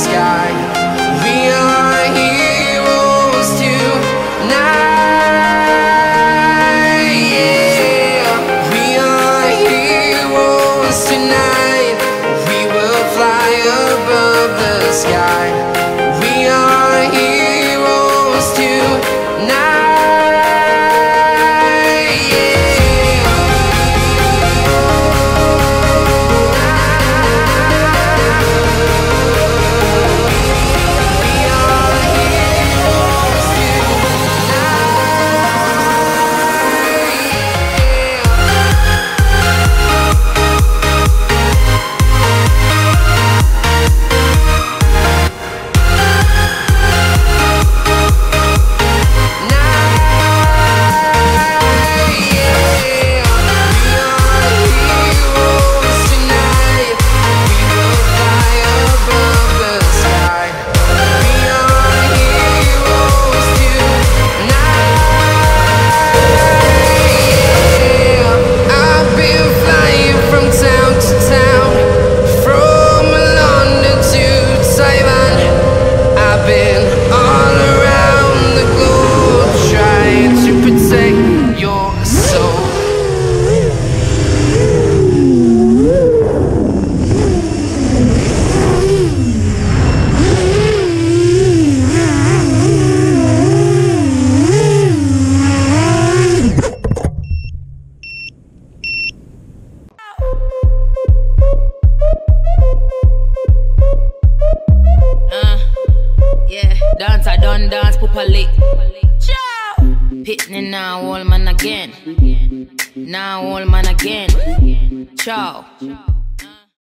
sky. properly. Pitney now old man again. Now old man again. Ciao.